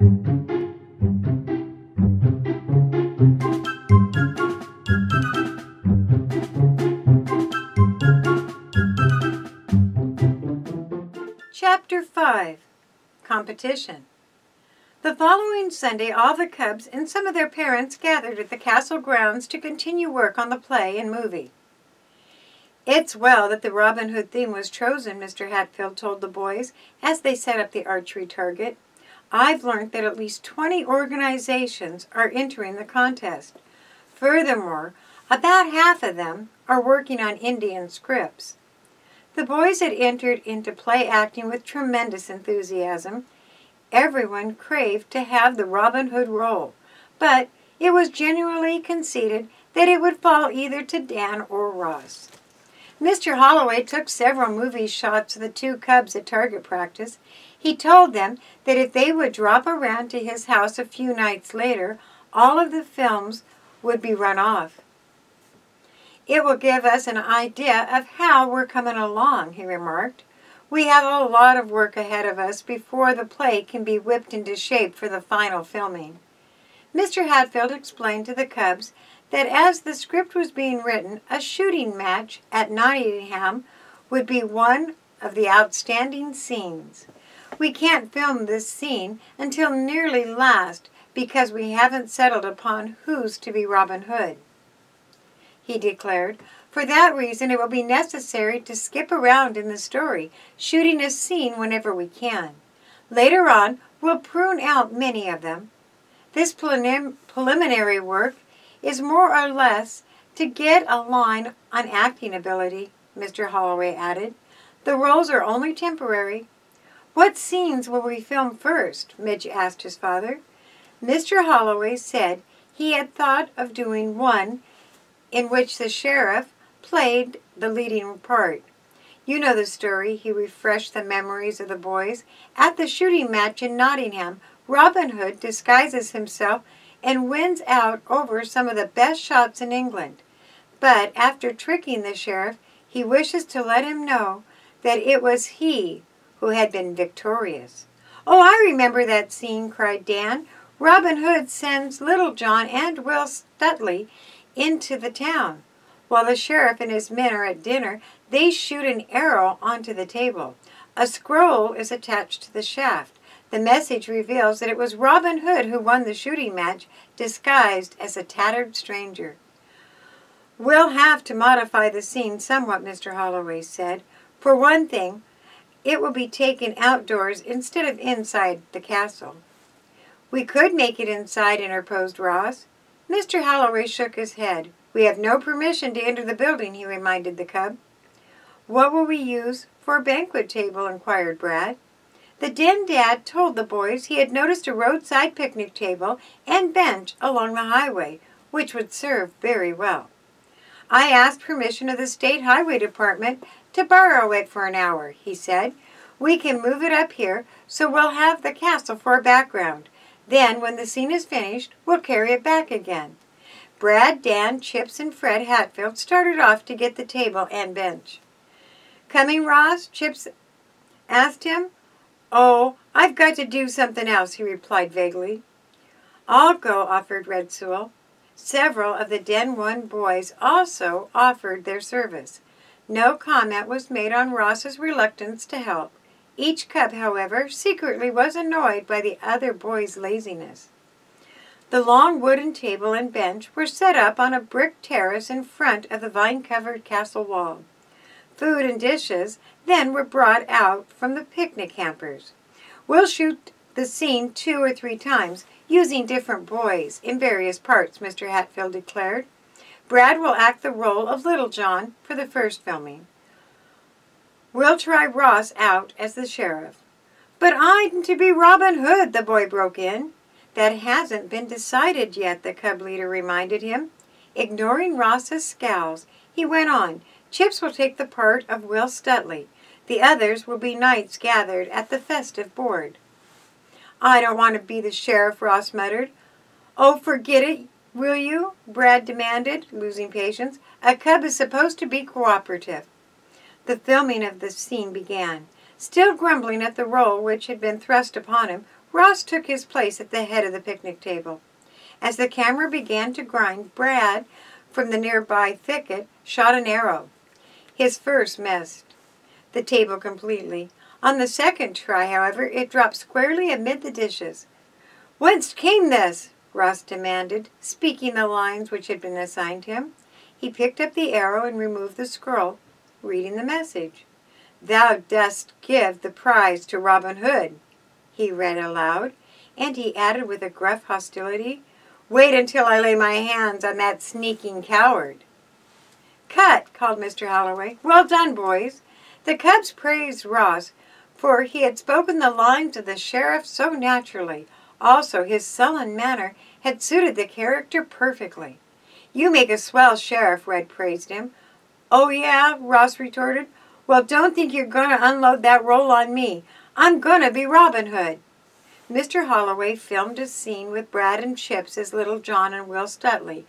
Chapter 5 Competition The following Sunday, all the Cubs and some of their parents gathered at the castle grounds to continue work on the play and movie. It's well that the Robin Hood theme was chosen, Mr. Hatfield told the boys as they set up the archery target. I've learned that at least 20 organizations are entering the contest. Furthermore, about half of them are working on Indian scripts. The boys had entered into play acting with tremendous enthusiasm. Everyone craved to have the Robin Hood role, but it was generally conceded that it would fall either to Dan or Ross. Mr. Holloway took several movie shots of the two cubs at target practice. He told them that if they would drop around to his house a few nights later, all of the films would be run off. It will give us an idea of how we're coming along, he remarked. We have a lot of work ahead of us before the play can be whipped into shape for the final filming. Mr. Hatfield explained to the Cubs that as the script was being written, a shooting match at Nottingham would be one of the outstanding scenes. We can't film this scene until nearly last because we haven't settled upon who's to be Robin Hood he declared. For that reason, it will be necessary to skip around in the story, shooting a scene whenever we can. Later on, we'll prune out many of them. This preliminary work is more or less to get a line on acting ability, Mr. Holloway added. The roles are only temporary. What scenes will we film first? Midge asked his father. Mr. Holloway said he had thought of doing one in which the sheriff played the leading part. You know the story. He refreshed the memories of the boys. At the shooting match in Nottingham, Robin Hood disguises himself and wins out over some of the best shops in England. But after tricking the sheriff, he wishes to let him know that it was he who had been victorious. Oh, I remember that scene, cried Dan. Robin Hood sends Little John and Will Stutely into the town. While the sheriff and his men are at dinner, they shoot an arrow onto the table. A scroll is attached to the shaft. The message reveals that it was Robin Hood who won the shooting match, disguised as a tattered stranger. We'll have to modify the scene somewhat, Mr. Holloway said. For one thing, it will be taken outdoors instead of inside the castle. We could make it inside, interposed Ross. Mr. Holloway shook his head. We have no permission to enter the building, he reminded the cub. What will we use for a banquet table? inquired Brad. The den dad told the boys he had noticed a roadside picnic table and bench along the highway, which would serve very well. I asked permission of the State Highway Department to borrow it for an hour, he said. We can move it up here, so we'll have the castle for a background. Then, when the scene is finished, we'll carry it back again. Brad, Dan, Chips, and Fred Hatfield started off to get the table and bench. Coming, Ross? Chips asked him. Oh, I've got to do something else, he replied vaguely. I'll go, offered Red Sewell. Several of the Den 1 boys also offered their service. No comment was made on Ross's reluctance to help. Each cub, however, secretly was annoyed by the other boy's laziness. The long wooden table and bench were set up on a brick terrace in front of the vine-covered castle wall. Food and dishes then were brought out from the picnic hampers. We'll shoot the scene two or three times, using different boys in various parts, Mr. Hatfield declared. Brad will act the role of Little John for the first filming. We'll try Ross out as the sheriff. But I'm to be Robin Hood, the boy broke in. That hasn't been decided yet, the cub leader reminded him. Ignoring Ross's scowls, he went on, Chips will take the part of Will Stutely. The others will be knights gathered at the festive board. I don't want to be the sheriff, Ross muttered. Oh, forget it, will you? Brad demanded, losing patience. A cub is supposed to be cooperative the filming of the scene began. Still grumbling at the role which had been thrust upon him, Ross took his place at the head of the picnic table. As the camera began to grind, Brad, from the nearby thicket, shot an arrow. His first missed the table completely. On the second try, however, it dropped squarely amid the dishes. Whence came this? Ross demanded, speaking the lines which had been assigned him. He picked up the arrow and removed the scroll, reading the message. Thou dost give the prize to Robin Hood, he read aloud, and he added with a gruff hostility, Wait until I lay my hands on that sneaking coward. Cut, called Mr. Holloway. Well done, boys. The cubs praised Ross, for he had spoken the lines of the sheriff so naturally. Also, his sullen manner had suited the character perfectly. You make a swell sheriff, Red praised him. Oh, yeah, Ross retorted. Well, don't think you're going to unload that role on me. I'm going to be Robin Hood. Mr. Holloway filmed a scene with Brad and Chips as Little John and Will Stutely.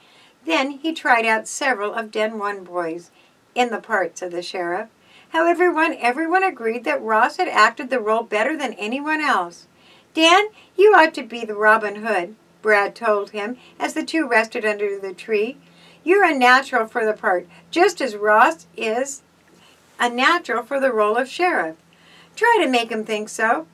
Then he tried out several of Den One boys in the parts of the sheriff. How everyone, everyone agreed that Ross had acted the role better than anyone else. Dan, you ought to be the Robin Hood, Brad told him as the two rested under the tree. You're a natural for the part, just as Ross is a natural for the role of sheriff. Try to make him think so.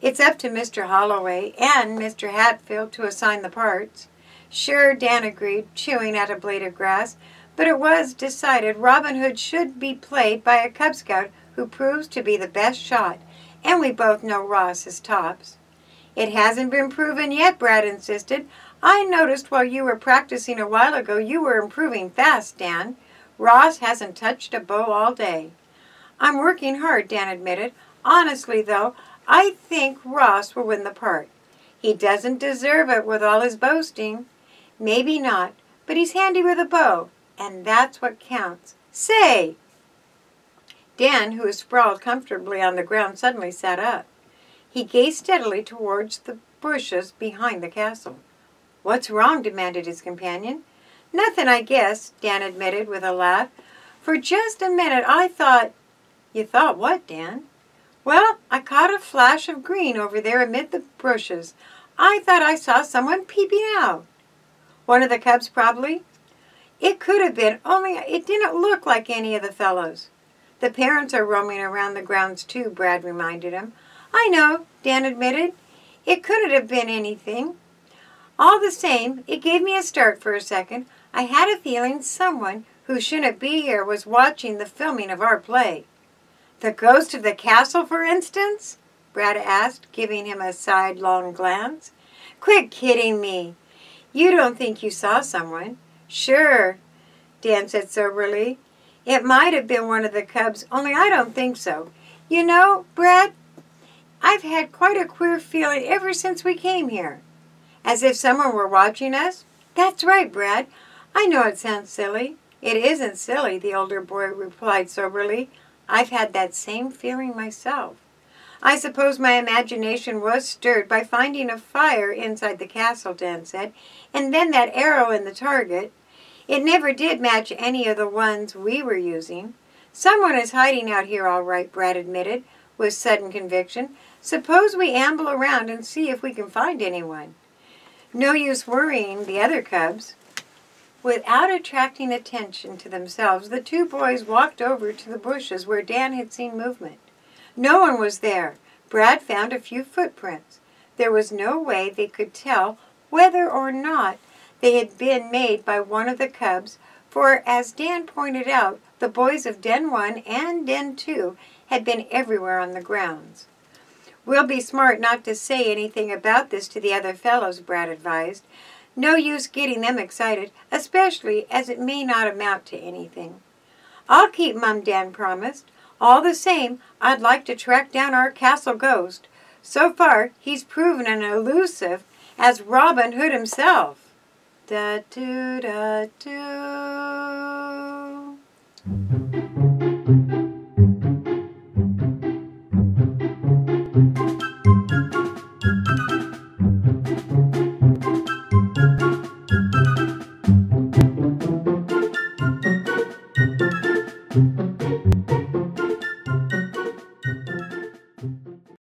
It's up to Mr. Holloway and Mr. Hatfield to assign the parts. Sure, Dan agreed, chewing at a blade of grass, but it was decided Robin Hood should be played by a Cub Scout who proves to be the best shot, and we both know Ross is tops. It hasn't been proven yet, Brad insisted. I noticed while you were practicing a while ago you were improving fast, Dan. Ross hasn't touched a bow all day. I'm working hard, Dan admitted. Honestly, though, I think Ross will win the part. He doesn't deserve it with all his boasting. Maybe not, but he's handy with a bow, and that's what counts. Say! Dan, who was sprawled comfortably on the ground, suddenly sat up. He gazed steadily towards the bushes behind the castle. What's wrong? demanded his companion. Nothing, I guess, Dan admitted with a laugh. For just a minute I thought. You thought what, Dan? Well, I caught a flash of green over there amid the bushes. I thought I saw someone peeping out. One of the cubs, probably. It could have been, only it didn't look like any of the fellows. The parents are roaming around the grounds too, Brad reminded him. I know, Dan admitted. It couldn't have been anything. All the same, it gave me a start for a second. I had a feeling someone who shouldn't be here was watching the filming of our play. The ghost of the castle, for instance? Brad asked, giving him a sidelong glance. Quit kidding me. You don't think you saw someone. Sure, Dan said soberly. It might have been one of the cubs, only I don't think so. You know, Brad, I've had quite a queer feeling ever since we came here. As if someone were watching us? That's right, Brad. I know it sounds silly. It isn't silly, the older boy replied soberly. I've had that same feeling myself. I suppose my imagination was stirred by finding a fire inside the castle, Dan said, and then that arrow in the target. It never did match any of the ones we were using. Someone is hiding out here all right, Brad admitted, with sudden conviction. Suppose we amble around and see if we can find anyone. No use worrying the other cubs. Without attracting attention to themselves, the two boys walked over to the bushes where Dan had seen movement. No one was there. Brad found a few footprints. There was no way they could tell whether or not they had been made by one of the cubs, for as Dan pointed out, the boys of Den 1 and Den 2 had been everywhere on the grounds. We'll be smart not to say anything about this to the other fellows, Brad advised. No use getting them excited, especially as it may not amount to anything. I'll keep Mum Dan promised. All the same, I'd like to track down our castle ghost. So far, he's proven an elusive as Robin Hood himself. Da do da do.